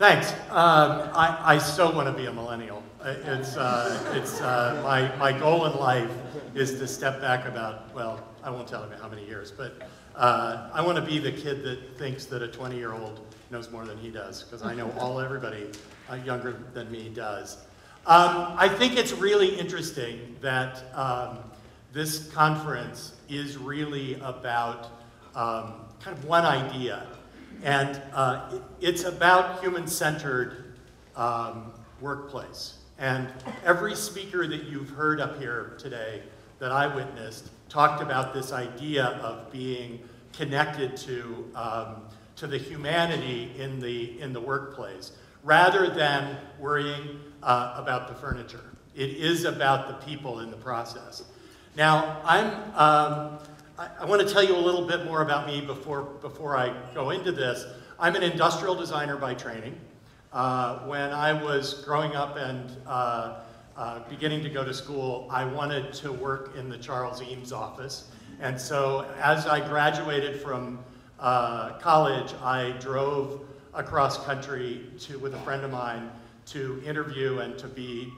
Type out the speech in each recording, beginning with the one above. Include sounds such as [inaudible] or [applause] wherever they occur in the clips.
Thanks. Um, I, I so want to be a millennial. It's, uh, it's uh, my, my goal in life is to step back about, well, I won't tell you how many years, but uh, I want to be the kid that thinks that a 20 year old knows more than he does, because I know [laughs] all everybody uh, younger than me does. Um, I think it's really interesting that um, this conference is really about um, kind of one idea, and uh, it's about human-centered um, workplace. And every speaker that you've heard up here today that I witnessed talked about this idea of being connected to, um, to the humanity in the, in the workplace, rather than worrying uh, about the furniture. It is about the people in the process. Now, I'm, um, I, I want to tell you a little bit more about me before, before I go into this. I'm an industrial designer by training. Uh, when I was growing up and uh, uh, beginning to go to school, I wanted to work in the Charles Eames office. And so as I graduated from uh, college, I drove across country to, with a friend of mine to interview and to be,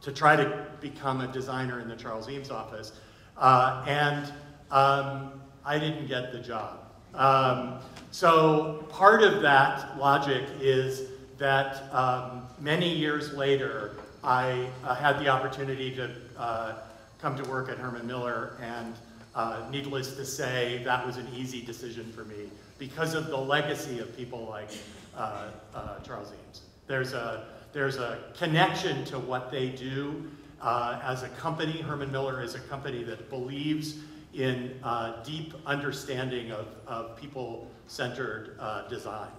to try to become a designer in the Charles Eames office. Uh, and um, I didn't get the job. Um, so part of that logic is that um, many years later, I uh, had the opportunity to uh, come to work at Herman Miller, and uh, needless to say, that was an easy decision for me because of the legacy of people like uh, uh, Charles Eames. There's a, there's a connection to what they do uh, as a company. Herman Miller is a company that believes in deep understanding of, of people-centered design.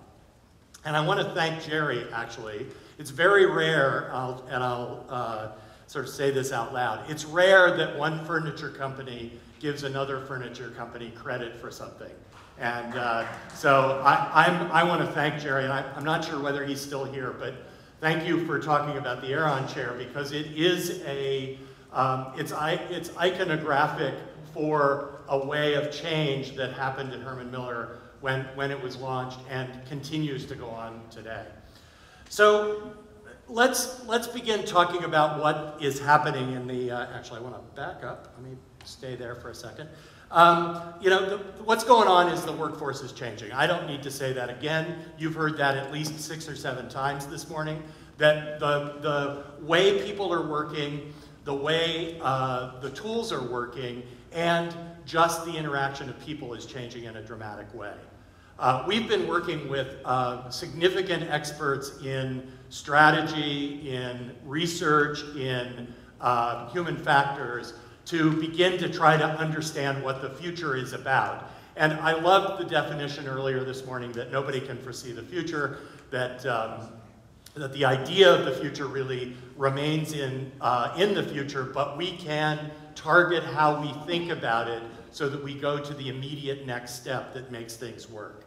And I want to thank Jerry, actually. It's very rare, I'll, and I'll uh, sort of say this out loud. It's rare that one furniture company gives another furniture company credit for something. And uh, so I, i want to thank Jerry, and I, I'm not sure whether he's still here, but thank you for talking about the Aeron chair because it is a, um, it's, it's iconographic for a way of change that happened at Herman Miller when, when it was launched and continues to go on today. So let's, let's begin talking about what is happening in the, uh, actually I want to back up, let me stay there for a second. Um, you know, the, what's going on is the workforce is changing. I don't need to say that again. You've heard that at least six or seven times this morning, that the, the way people are working, the way uh, the tools are working, and just the interaction of people is changing in a dramatic way. Uh, we've been working with uh, significant experts in strategy, in research, in uh, human factors to begin to try to understand what the future is about. And I loved the definition earlier this morning that nobody can foresee the future, that, um, that the idea of the future really remains in, uh, in the future, but we can target how we think about it so that we go to the immediate next step that makes things work.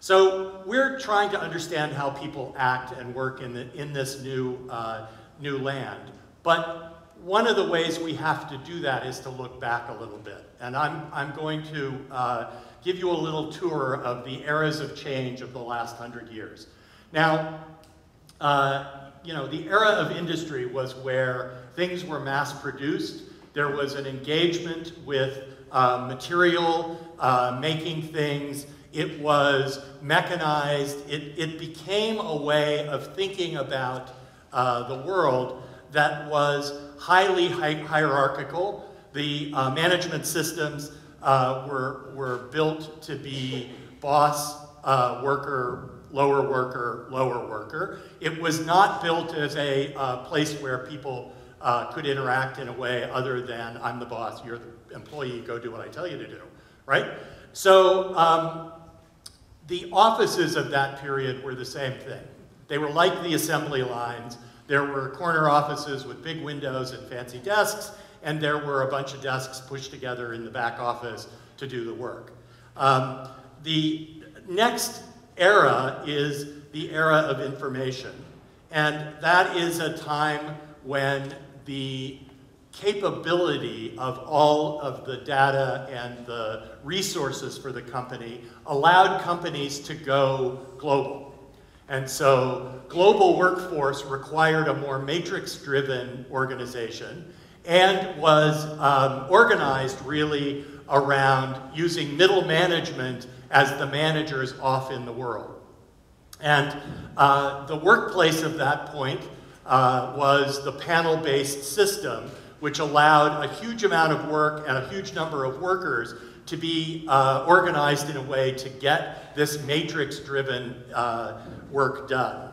So we're trying to understand how people act and work in, the, in this new, uh, new land. But one of the ways we have to do that is to look back a little bit. And I'm, I'm going to uh, give you a little tour of the eras of change of the last hundred years. Now, uh, you know, the era of industry was where things were mass produced. There was an engagement with uh, material, uh, making things, it was mechanized, it, it became a way of thinking about uh, the world that was highly hi hierarchical. The uh, management systems uh, were, were built to be boss, uh, worker, lower worker, lower worker. It was not built as a uh, place where people uh, could interact in a way other than I'm the boss, you're the employee, go do what I tell you to do, right? So um, the offices of that period were the same thing. They were like the assembly lines. There were corner offices with big windows and fancy desks, and there were a bunch of desks pushed together in the back office to do the work. Um, the next era is the era of information. And that is a time when the capability of all of the data and the resources for the company allowed companies to go global. And so global workforce required a more matrix-driven organization and was um, organized really around using middle management as the managers off in the world. And uh, the workplace of that point uh, was the panel-based system, which allowed a huge amount of work and a huge number of workers to be uh, organized in a way to get this matrix-driven uh, work done.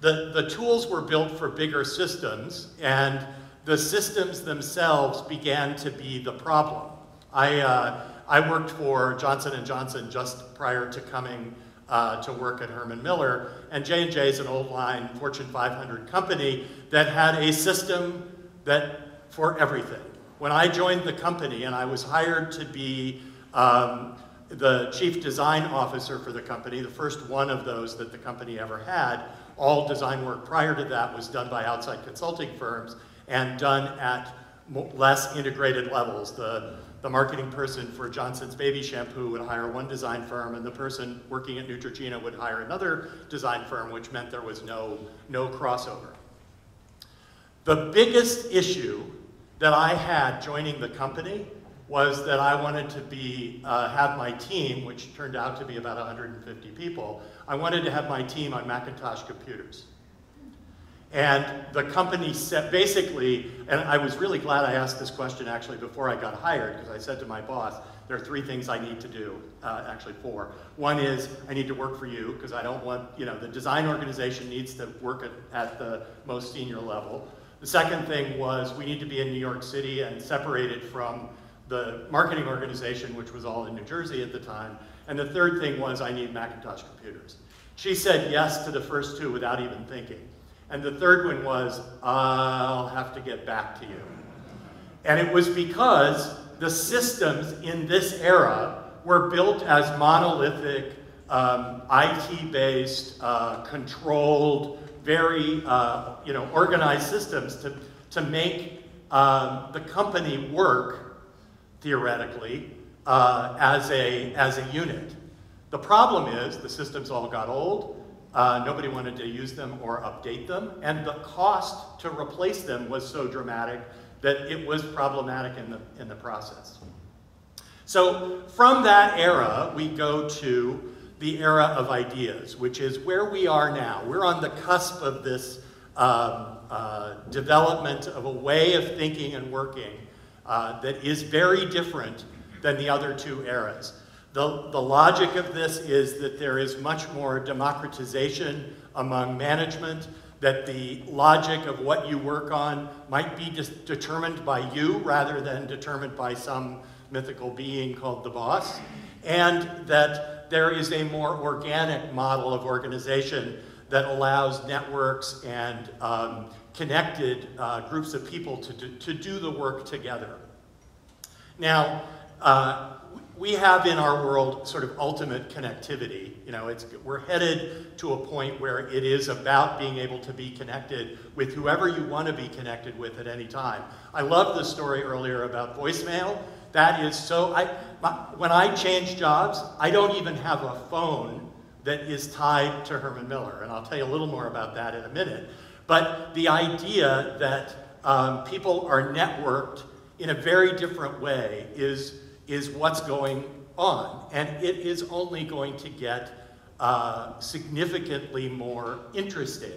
The, the tools were built for bigger systems, and the systems themselves began to be the problem. I, uh, I worked for Johnson & Johnson just prior to coming uh, to work at Herman Miller, and J&J is an old line Fortune 500 company that had a system that for everything. When I joined the company and I was hired to be um, the chief design officer for the company, the first one of those that the company ever had, all design work prior to that was done by outside consulting firms and done at less integrated levels. The, the marketing person for Johnson's Baby Shampoo would hire one design firm and the person working at Neutrogena would hire another design firm, which meant there was no, no crossover. The biggest issue that I had joining the company was that I wanted to be, uh, have my team, which turned out to be about 150 people, I wanted to have my team on Macintosh computers. And the company said, basically, and I was really glad I asked this question actually before I got hired, because I said to my boss, there are three things I need to do, uh, actually four. One is I need to work for you, because I don't want, you know, the design organization needs to work at, at the most senior level. The second thing was we need to be in New York City and separated from the marketing organization, which was all in New Jersey at the time. And the third thing was I need Macintosh computers. She said yes to the first two without even thinking. And the third one was, I'll have to get back to you. And it was because the systems in this era were built as monolithic, um, IT-based, uh, controlled, very uh, you know, organized systems to, to make um, the company work, theoretically, uh, as, a, as a unit. The problem is the systems all got old, uh, nobody wanted to use them or update them, and the cost to replace them was so dramatic that it was problematic in the, in the process. So from that era, we go to the era of ideas, which is where we are now. We're on the cusp of this um, uh, development of a way of thinking and working uh, that is very different than the other two eras. The, the logic of this is that there is much more democratization among management, that the logic of what you work on might be determined by you rather than determined by some mythical being called the boss, and that there is a more organic model of organization that allows networks and um, connected uh, groups of people to do, to do the work together. Now, uh, we have in our world sort of ultimate connectivity. You know, it's, we're headed to a point where it is about being able to be connected with whoever you want to be connected with at any time. I love the story earlier about voicemail. That is so, I, my, when I change jobs, I don't even have a phone that is tied to Herman Miller. And I'll tell you a little more about that in a minute. But the idea that um, people are networked in a very different way is is what's going on. And it is only going to get uh, significantly more interesting.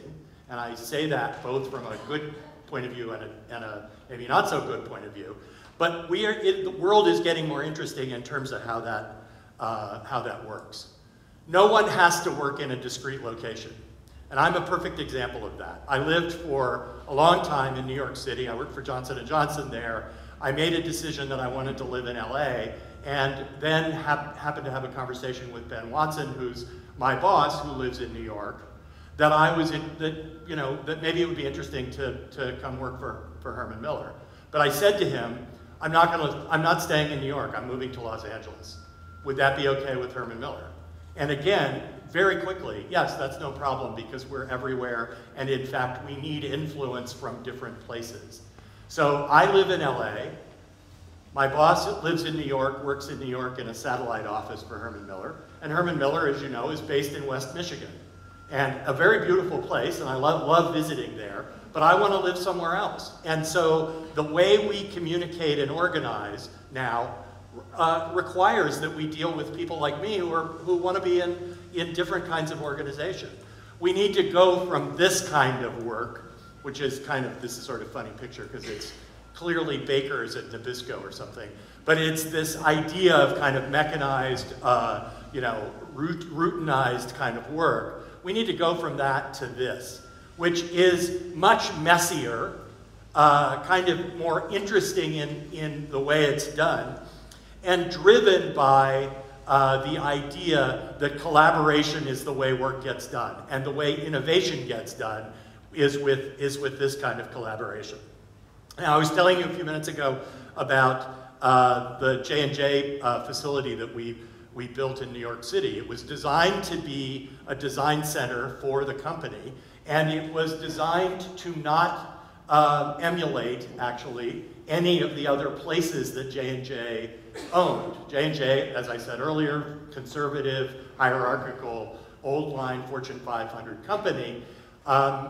And I say that both from a good point of view and a, and a maybe not so good point of view. But we are, it, the world is getting more interesting in terms of how that, uh, how that works. No one has to work in a discrete location. And I'm a perfect example of that. I lived for a long time in New York City. I worked for Johnson & Johnson there. I made a decision that I wanted to live in LA, and then hap happened to have a conversation with Ben Watson, who's my boss, who lives in New York, that I was in, that you know that maybe it would be interesting to to come work for for Herman Miller. But I said to him, I'm not going to. I'm not staying in New York. I'm moving to Los Angeles. Would that be okay with Herman Miller? And again, very quickly, yes, that's no problem because we're everywhere, and in fact, we need influence from different places. So I live in LA. My boss lives in New York, works in New York in a satellite office for Herman Miller. And Herman Miller, as you know, is based in West Michigan. and a very beautiful place, and I love, love visiting there, but I want to live somewhere else. And so the way we communicate and organize now uh, requires that we deal with people like me who, are, who want to be in, in different kinds of organization. We need to go from this kind of work, which is kind of, this is sort of funny picture because it's clearly bakers at Nabisco or something, but it's this idea of kind of mechanized, uh, you know, root, routinized kind of work. We need to go from that to this, which is much messier, uh, kind of more interesting in, in the way it's done, and driven by uh, the idea that collaboration is the way work gets done, and the way innovation gets done is with, is with this kind of collaboration. Now, I was telling you a few minutes ago about uh, the J&J uh, facility that we, we built in New York City. It was designed to be a design center for the company, and it was designed to not um, emulate, actually, any of the other places that J&J owned. J&J, as I said earlier, conservative, hierarchical, old line Fortune 500 company. Um,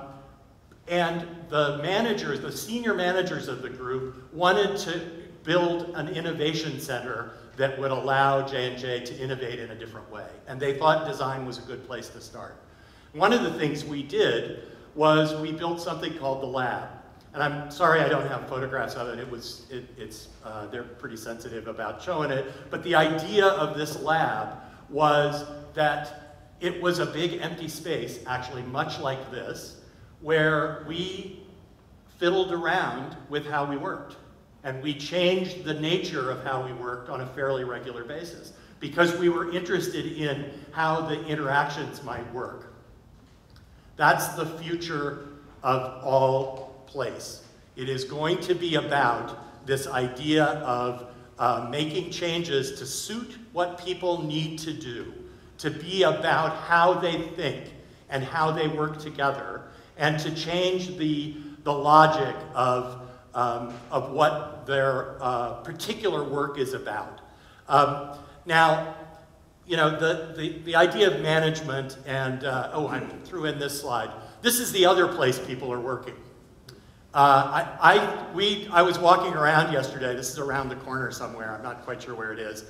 and the managers, the senior managers of the group, wanted to build an innovation center that would allow J&J to innovate in a different way. And they thought design was a good place to start. One of the things we did was we built something called the lab. And I'm sorry I don't have photographs of it. It was, it, it's, uh, they're pretty sensitive about showing it. But the idea of this lab was that it was a big empty space, actually much like this, where we fiddled around with how we worked. And we changed the nature of how we worked on a fairly regular basis because we were interested in how the interactions might work. That's the future of all place. It is going to be about this idea of uh, making changes to suit what people need to do, to be about how they think and how they work together, and to change the, the logic of, um, of what their uh, particular work is about. Um, now, you know, the, the, the idea of management and, uh, oh, I threw in this slide. This is the other place people are working. Uh, I, I, we, I was walking around yesterday. This is around the corner somewhere. I'm not quite sure where it is.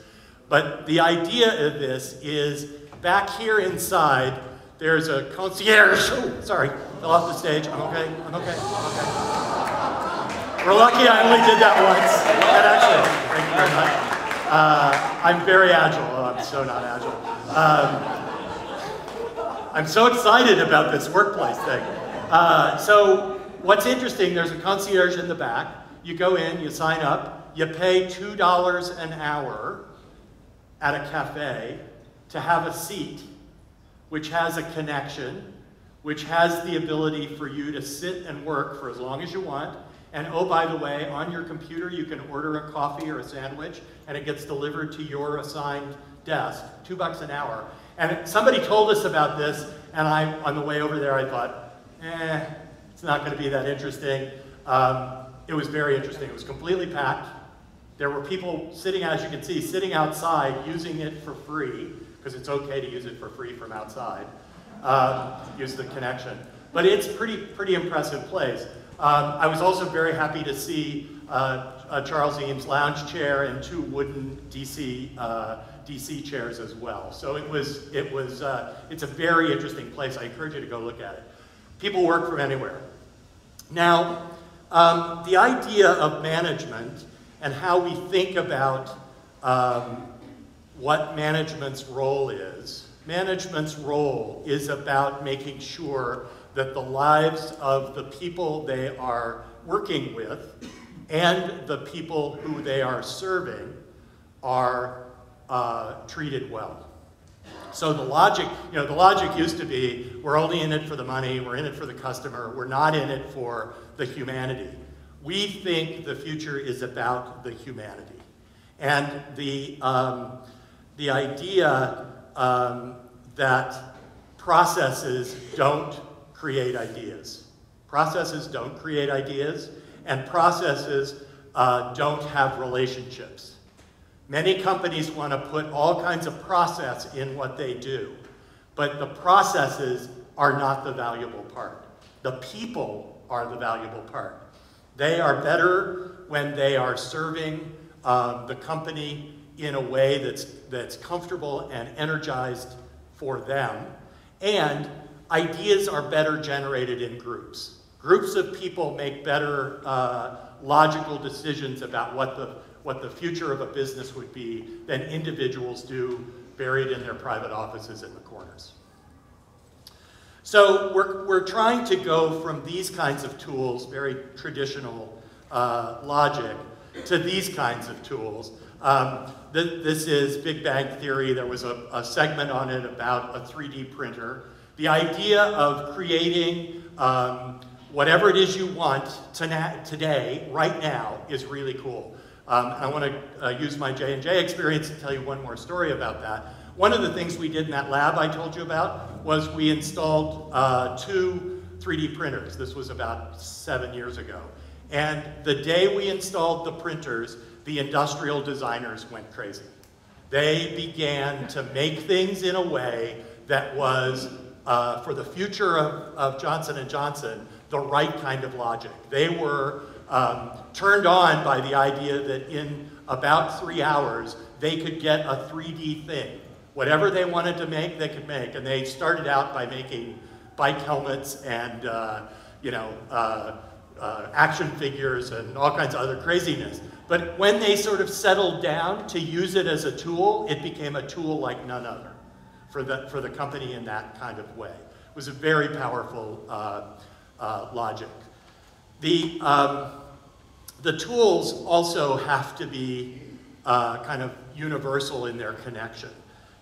But the idea of this is back here inside, there's a concierge. Oh, [laughs] sorry, fell off the stage. I'm okay. I'm okay. I'm okay. We're lucky I only did that once. And actually, thank you very much. Uh, I'm very agile. Oh, I'm so not agile. Um, I'm so excited about this workplace thing. Uh, so what's interesting, there's a concierge in the back. You go in, you sign up, you pay $2 an hour at a cafe to have a seat which has a connection, which has the ability for you to sit and work for as long as you want. And oh, by the way, on your computer, you can order a coffee or a sandwich, and it gets delivered to your assigned desk, two bucks an hour. And somebody told us about this, and I, on the way over there, I thought, eh, it's not going to be that interesting. Um, it was very interesting. It was completely packed. There were people sitting, as you can see, sitting outside using it for free because it's okay to use it for free from outside. Um, use the connection. But it's pretty, pretty impressive place. Um, I was also very happy to see uh, Charles Eames lounge chair and two wooden DC, uh, DC chairs as well. So it was, it was, uh, it's a very interesting place. I encourage you to go look at it. People work from anywhere. Now, um, the idea of management and how we think about um, what management's role is. Management's role is about making sure that the lives of the people they are working with and the people who they are serving are uh, treated well. So the logic, you know, the logic used to be we're only in it for the money, we're in it for the customer, we're not in it for the humanity. We think the future is about the humanity. And the, um, the idea um, that processes don't create ideas. Processes don't create ideas, and processes uh, don't have relationships. Many companies want to put all kinds of process in what they do, but the processes are not the valuable part. The people are the valuable part. They are better when they are serving um, the company in a way that's, that's comfortable and energized for them. And ideas are better generated in groups. Groups of people make better uh, logical decisions about what the, what the future of a business would be than individuals do buried in their private offices in the corners. So we're, we're trying to go from these kinds of tools, very traditional uh, logic, to these kinds of tools. Um, th this is Big Bang Theory. There was a, a, segment on it about a 3D printer. The idea of creating um, whatever it is you want to today, right now, is really cool. Um, I want to uh, use my J&J experience to tell you one more story about that. One of the things we did in that lab I told you about was we installed uh, two 3D printers. This was about seven years ago. And the day we installed the printers, the industrial designers went crazy. They began to make things in a way that was, uh, for the future of, of Johnson & Johnson, the right kind of logic. They were um, turned on by the idea that in about three hours, they could get a 3D thing whatever they wanted to make, they could make. And they started out by making bike helmets and, uh, you know, uh, uh, action figures and all kinds of other craziness. But when they sort of settled down to use it as a tool, it became a tool like none other for the, for the company in that kind of way. It was a very powerful uh, uh, logic. The, um, the tools also have to be uh, kind of universal in their connection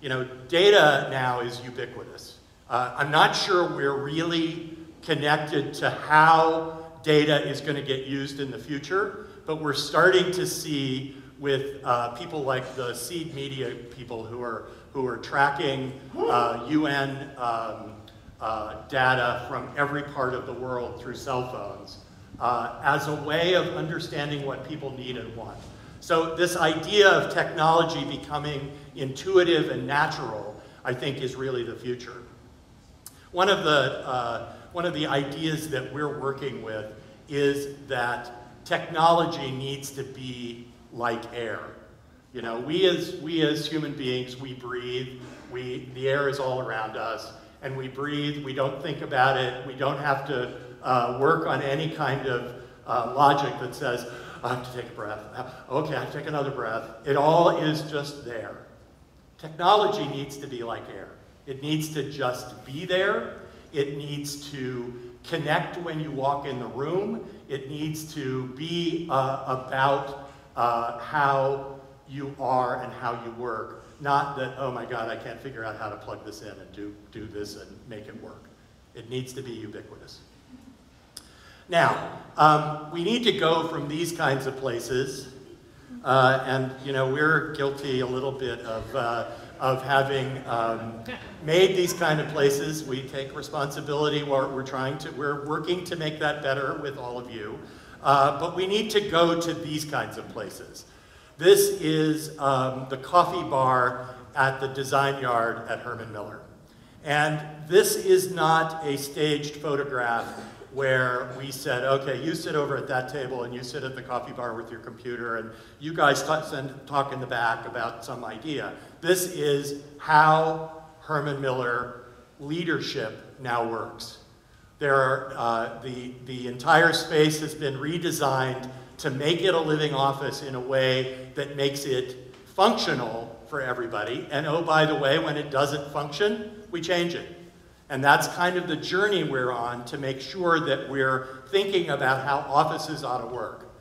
you know, data now is ubiquitous. Uh, I'm not sure we're really connected to how data is going to get used in the future, but we're starting to see with uh, people like the seed media people who are, who are tracking uh, UN um, uh, data from every part of the world through cell phones uh, as a way of understanding what people need and want. So this idea of technology becoming intuitive and natural, I think, is really the future. One of the, uh, one of the ideas that we're working with is that technology needs to be like air. You know, we as, we as human beings, we breathe, we, the air is all around us, and we breathe, we don't think about it, we don't have to uh, work on any kind of uh, logic that says, I have to take a breath. Okay, I have to take another breath. It all is just there. Technology needs to be like air. It needs to just be there. It needs to connect when you walk in the room. It needs to be uh, about uh, how you are and how you work. Not that, oh my God, I can't figure out how to plug this in and do, do this and make it work. It needs to be ubiquitous. Now, um, we need to go from these kinds of places, uh, and you know we're guilty a little bit of uh, of having um, made these kind of places. We take responsibility. We're, we're trying to we're working to make that better with all of you, uh, but we need to go to these kinds of places. This is um, the coffee bar at the Design Yard at Herman Miller, and this is not a staged photograph where we said, okay, you sit over at that table and you sit at the coffee bar with your computer and you guys talk in the back about some idea. This is how Herman Miller leadership now works. There are, uh, the, the entire space has been redesigned to make it a living office in a way that makes it functional for everybody. And oh, by the way, when it doesn't function, we change it. And that's kind of the journey we're on to make sure that we're thinking about how offices ought to work.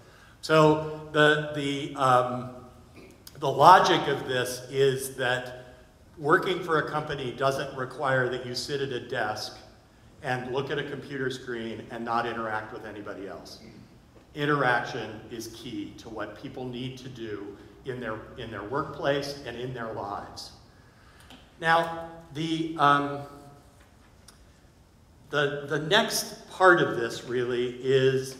So the, the, um, the logic of this is that working for a company doesn't require that you sit at a desk and look at a computer screen and not interact with anybody else. Interaction is key to what people need to do in their, in their workplace and in their lives. Now, the, um, the, the next part of this really is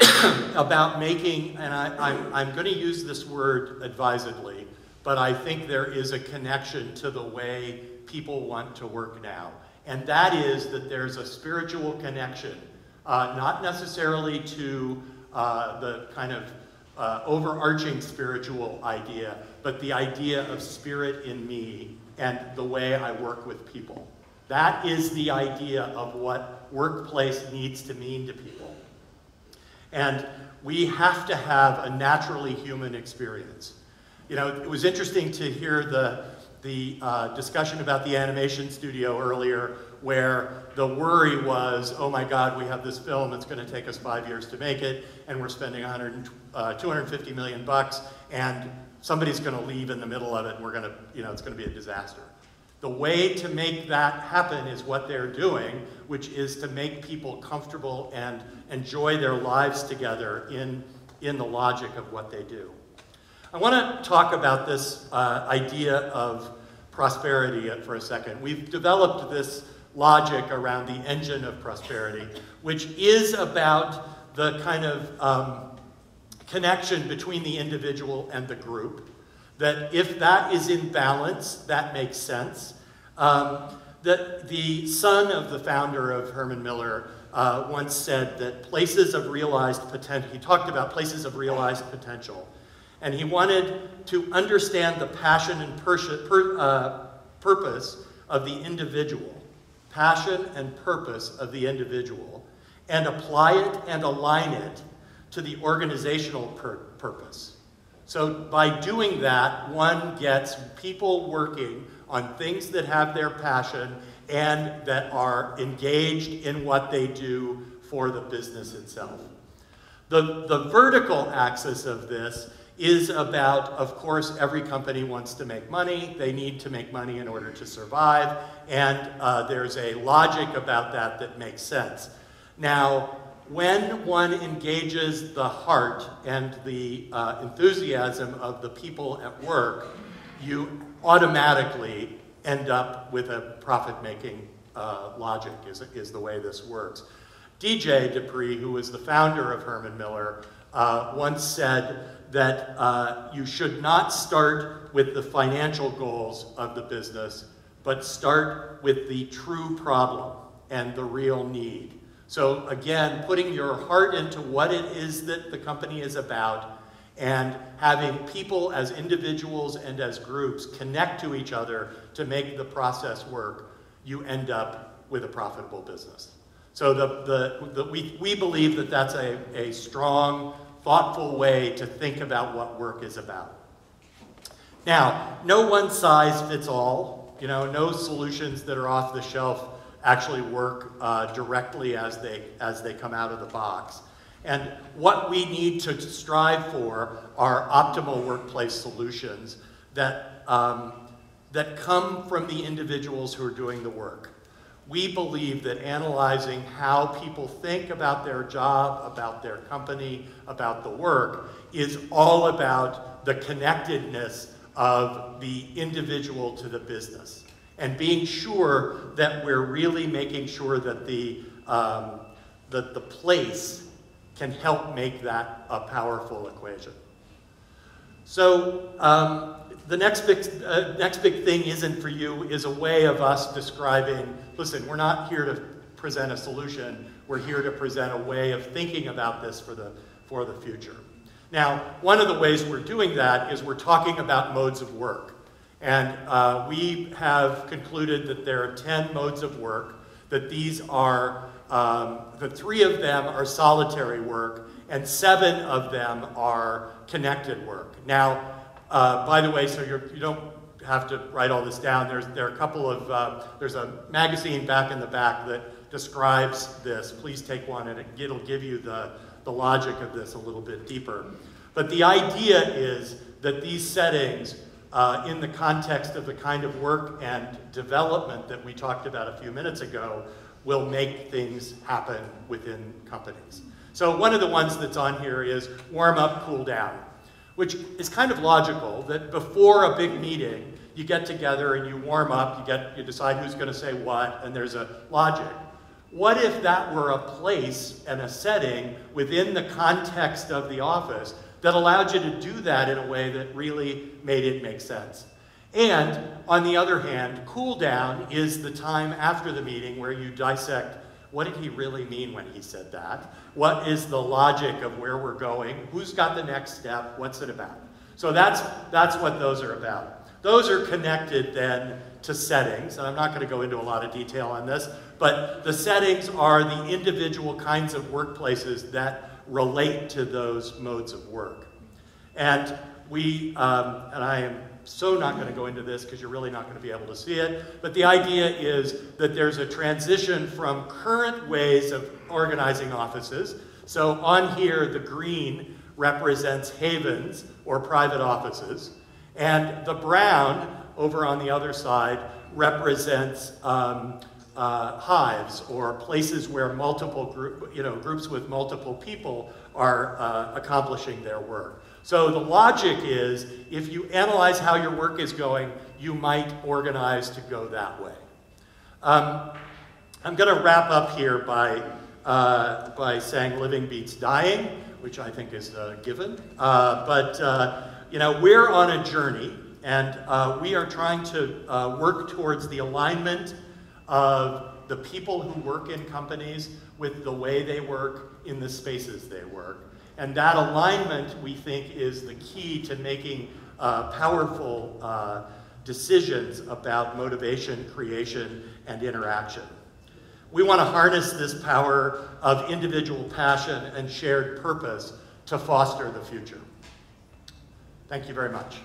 [coughs] about making, and I, I'm, I'm going to use this word advisedly, but I think there is a connection to the way people want to work now. And that is that there's a spiritual connection, uh, not necessarily to uh, the kind of uh, overarching spiritual idea, but the idea of spirit in me and the way I work with people. That is the idea of what workplace needs to mean to people. And we have to have a naturally human experience. You know, it was interesting to hear the, the uh, discussion about the animation studio earlier, where the worry was, oh my God, we have this film, it's going to take us five years to make it, and we're spending 100, uh, 250 million bucks, and somebody's going to leave in the middle of it, and we're to, you know, it's going to be a disaster. The way to make that happen is what they're doing, which is to make people comfortable and enjoy their lives together in, in the logic of what they do. I want to talk about this uh, idea of prosperity for a second. We've developed this logic around the engine of prosperity, which is about the kind of um, connection between the individual and the group. That if that is in balance, that makes sense. Um, the, the son of the founder of Herman Miller uh, once said that places of realized potential, he talked about places of realized potential. And he wanted to understand the passion and uh, purpose of the individual, passion and purpose of the individual, and apply it and align it to the organizational pur purpose. So by doing that, one gets people working on things that have their passion and that are engaged in what they do for the business itself. The, the vertical axis of this is about, of course, every company wants to make money. They need to make money in order to survive. And uh, there's a logic about that that makes sense. Now, when one engages the heart and the uh, enthusiasm of the people at work, you automatically end up with a profit-making uh, logic is, is the way this works. DJ De Pree, who was the founder of Herman Miller, uh, once said that uh, you should not start with the financial goals of the business, but start with the true problem and the real need. So again, putting your heart into what it is that the company is about and having people as individuals and as groups connect to each other to make the process work, you end up with a profitable business. So the, the, the, we, we believe that that's a, a strong, thoughtful way to think about what work is about. Now, no one size fits all. You know, no solutions that are off the shelf actually work uh, directly as they, as they come out of the box. And what we need to strive for are optimal workplace solutions that, um, that come from the individuals who are doing the work. We believe that analyzing how people think about their job, about their company, about the work, is all about the connectedness of the individual to the business and being sure that we're really making sure that the, um, that the place can help make that a powerful equation. So um, the next big, uh, next big thing isn't for you is a way of us describing, listen, we're not here to present a solution, we're here to present a way of thinking about this for the, for the future. Now, one of the ways we're doing that is we're talking about modes of work. And uh, we have concluded that there are 10 modes of work, that these are, um, the three of them are solitary work, and seven of them are connected work. Now, uh, by the way, so you're, you do not have to write all this down. There's, there are a couple of, uh, there's a magazine back in the back that describes this. Please take one and it'll give you the, the logic of this a little bit deeper. But the idea is that these settings uh, in the context of the kind of work and development that we talked about a few minutes ago will make things happen within companies. So one of the ones that's on here is warm up, cool down, which is kind of logical that before a big meeting, you get together and you warm up, you, get, you decide who's going to say what, and there's a logic. What if that were a place and a setting within the context of the office that allowed you to do that in a way that really made it make sense. And on the other hand, cool down is the time after the meeting where you dissect what did he really mean when he said that? What is the logic of where we're going? Who's got the next step? What's it about? So that's, that's what those are about. Those are connected then to settings, and I'm not going to go into a lot of detail on this, but the settings are the individual kinds of workplaces that relate to those modes of work. And we, um, and I am so not going to go into this because you're really not going to be able to see it, but the idea is that there's a transition from current ways of organizing offices. So on here, the green represents havens or private offices, and the brown over on the other side represents um, uh, hives or places where multiple group, you know, groups with multiple people are uh, accomplishing their work. So the logic is if you analyze how your work is going, you might organize to go that way. Um, I'm going to wrap up here by, uh, by saying living beats dying, which I think is a given. Uh, but, uh, you know, we're on a journey, and uh, we are trying to work towards the alignment of the people who work in companies with the way they work in the spaces they work. And that alignment, we think, is the key to making uh, powerful uh, decisions about motivation, creation, and interaction. We want to harness this power of individual passion and shared purpose to foster the future. Thank you very much.